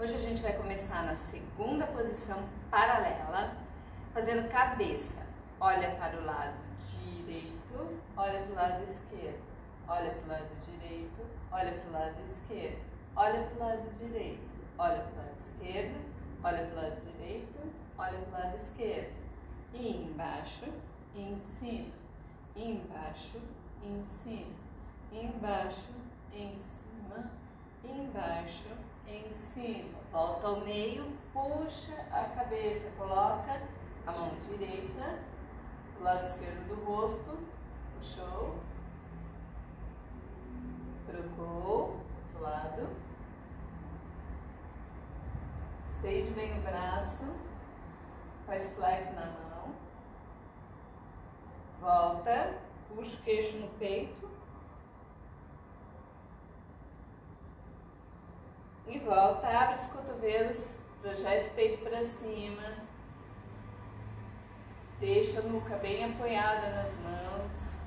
Hoje a gente vai começar na segunda posição paralela, fazendo cabeça. Olha para o lado direito, olha para o lado esquerdo, olha para o lado direito, olha para o lado esquerdo, olha para o lado direito, olha para o lado esquerdo, olha para o lado direito, olha para o lado esquerdo. E embaixo, em cima, embaixo, em cima, embaixo, em cima, embaixo, em cima. Volta ao meio, puxa a cabeça, coloca a mão direita do lado esquerdo do rosto, puxou, trocou, outro lado. Estende bem o braço, faz flex na mão, volta, puxa o queixo no peito, E volta, abre os cotovelos, projeta o peito para cima. Deixa a nuca bem apoiada nas mãos.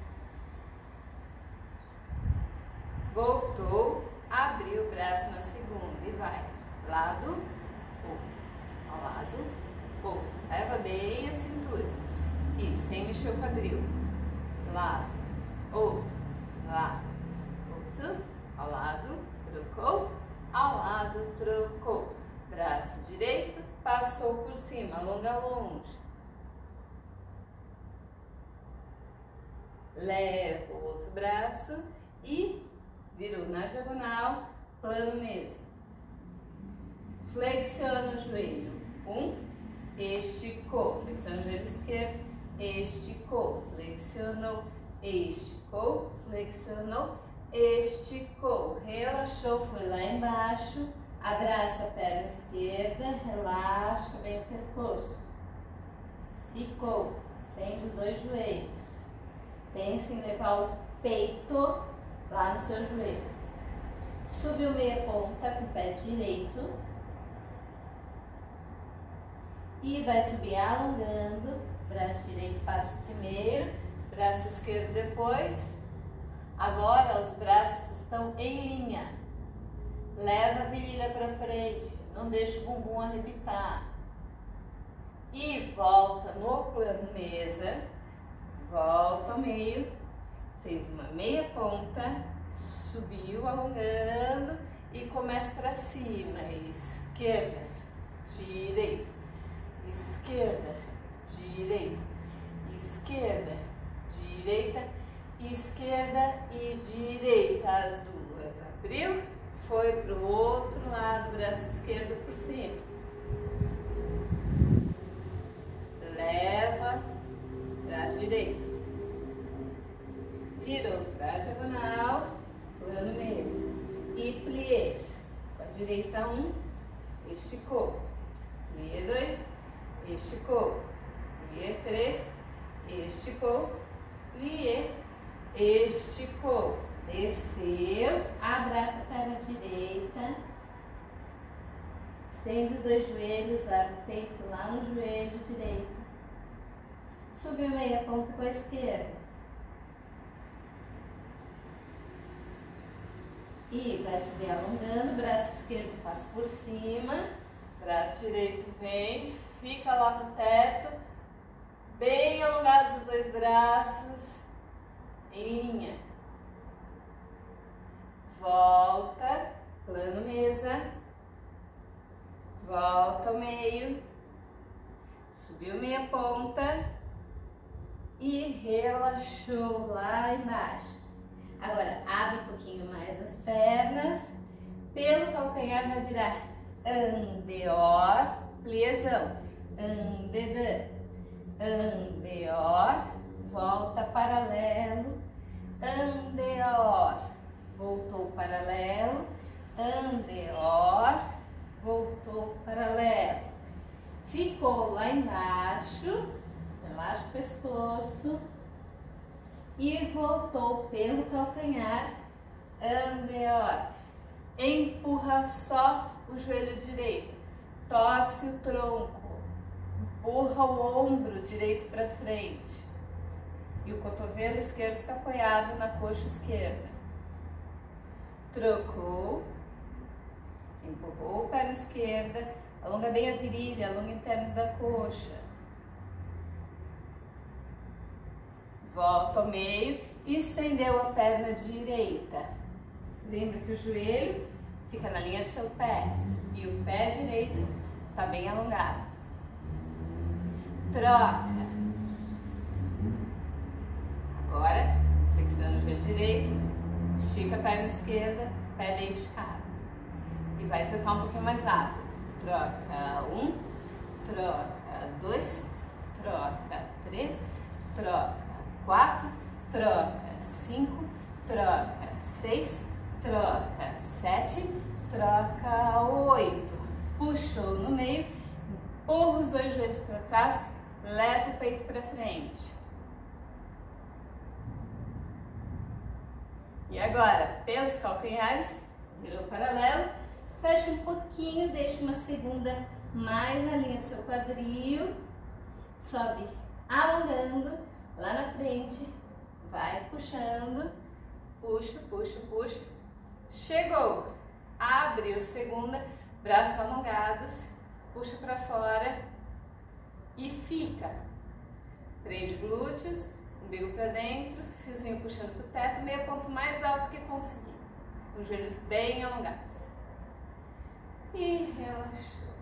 Voltou, abriu o braço na segunda e vai. Lado, outro. Ao lado, outro. Leva bem a cintura. E sem mexer o quadril. Lado, outro. Lado, outro. Ao lado, trocou ao lado, trocou. Braço direito, passou por cima, alonga longe. Leva o outro braço e virou na diagonal, plano mesmo. Flexiona o joelho. Um, esticou. Flexiona o joelho esquerdo, esticou. Flexionou, esticou, flexionou esticou, relaxou, foi lá embaixo, abraça a perna esquerda, relaxa bem o pescoço. Ficou, estende os dois joelhos. Pense em levar o peito lá no seu joelho. Subiu meia ponta com o pé direito. E vai subir alongando. Braço direito passa primeiro, braço esquerdo depois Agora os braços estão em. Leva a virilha para frente, não deixa o bumbum arrebitar. E volta no plano mesa, volta ao meio, fez uma meia ponta, subiu alongando e começa para cima. Esquerda, direita, esquerda, direita, esquerda, direita esquerda e direita, as duas. Abriu, foi para o outro lado, braço esquerdo por cima. Leva, braço direito. Virou para diagonal, plano mesmo. E pliés. Com a direita um, esticou. Plié dois, esticou. Plié três, esticou. Plié esticou, desceu, abraça a perna direita, estende os dois joelhos, leva o peito lá no joelho direito, subiu meia ponta com a esquerda. E vai subir alongando, braço esquerdo passa por cima, braço direito vem, fica lá no teto, bem alongados os dois braços em linha. Volta, plano mesa. Volta ao meio. Subiu meia ponta. E relaxou lá embaixo. Agora, abre um pouquinho mais as pernas. Pelo calcanhar vai virar andeor, pliezão. Andedã, andeor, volta paralelo, andeor, voltou paralelo, andeor, voltou paralelo. Ficou lá embaixo, relaxa o pescoço e voltou pelo calcanhar, andeor. Empurra só o joelho direito, torce o tronco, empurra o ombro direito para frente e o cotovelo esquerdo fica apoiado na coxa esquerda. Trocou, Empurrou a perna esquerda, alonga bem a virilha, alonga internos da coxa. Volta ao meio estendeu a perna direita. Lembra que o joelho fica na linha do seu pé e o pé direito está bem alongado. Troca. Agora, flexiona o joelho direito, estica a perna esquerda, pé bem esticado. E vai trocar um pouquinho mais rápido. Troca um, troca dois, troca três, troca quatro, troca cinco, troca seis, troca sete, troca oito. Puxou no meio, empurra os dois joelhos para trás, leva o peito para frente. E agora, pelos calcanhares, virou paralelo, fecha um pouquinho, deixa uma segunda mais na linha do seu quadril, sobe alongando, lá na frente, vai puxando, puxa, puxa, puxa, chegou, abre o segunda, braços alongados, puxa para fora e fica, prende glúteos, umbigo para dentro, fiozinho puxando para o teto, meio ponto mais alto que conseguir, os joelhos bem alongados. E relaxou.